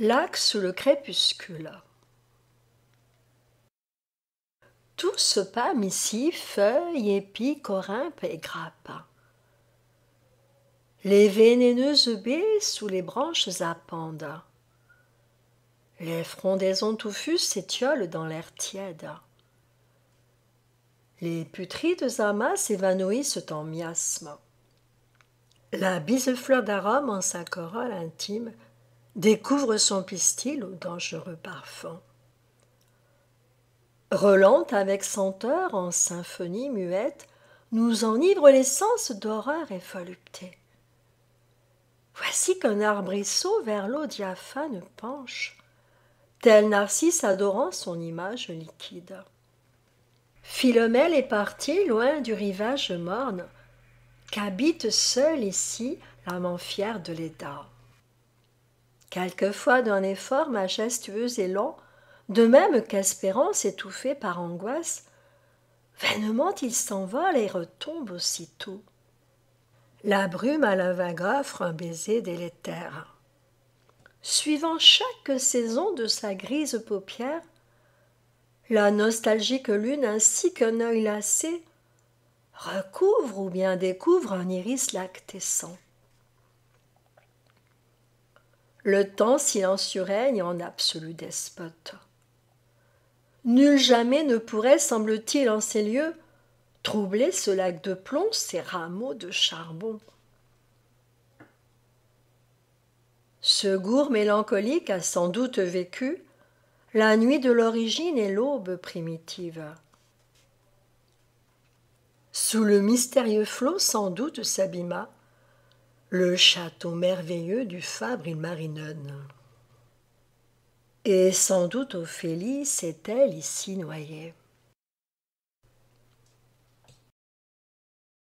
Lac sous le crépuscule. Tout se pâme ici, feuilles, épis, corympes et grappes. Les vénéneuses baies sous les branches appendent. Les frondaisons touffues s'étiolent dans l'air tiède. Les putrides amas s'évanouissent en miasmes. La bisefleur d'arôme en sa corolle intime découvre son pistil au dangereux parfum. Relante avec senteur en symphonie muette, nous enivre l'essence d'horreur et volupté. Voici qu'un arbrisseau vers l'eau diaphane penche, tel Narcisse adorant son image liquide. Philomèle est partie loin du rivage morne, qu'habite seul ici l'amant fier de l'État quelquefois d'un effort majestueux et long, de même qu'espérance étouffée par angoisse, vainement il s'envole et retombe aussitôt. La brume à la vague offre un baiser délétère. Suivant chaque saison de sa grise paupière, la nostalgique lune ainsi qu'un œil lassé recouvre ou bien découvre un iris lactescent. Le temps silencieux règne en absolu despote. Nul jamais ne pourrait, semble-t-il, en ces lieux, troubler ce lac de plomb, ces rameaux de charbon. Ce gour mélancolique a sans doute vécu la nuit de l'origine et l'aube primitive. Sous le mystérieux flot sans doute s'abîma le château merveilleux du Fabre Ilmarinen. Et sans doute Ophélie s'est-elle ici noyée.